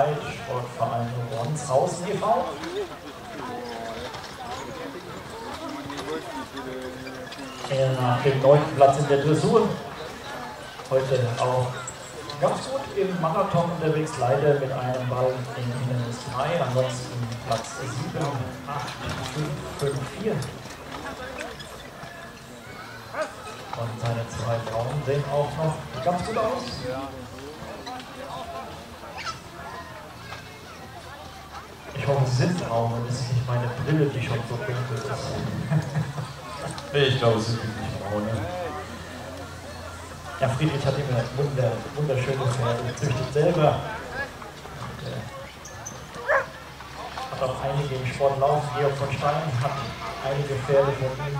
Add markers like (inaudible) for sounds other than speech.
Sportverein Ronshausen e.V. Nach dem neunten Platz in der Dressur. Heute auch ganz gut im Marathon unterwegs, leider mit einem Ball in Hindernis 3, ansonsten Platz 7, 8, 5, 5, 4. Und seine zwei Frauen sehen auch noch ganz gut aus. Sind braun und es ist nicht meine Brille, die schon so dunkel ist. (laughs) nee, ich glaube, es sind nicht braun. Ne? Ja, Friedrich hat immer wunder, wunderschöne Pferde, züchtet selber. Äh, hat auch einige im Sport laufen. Georg von Stein hat einige Pferde von ihm.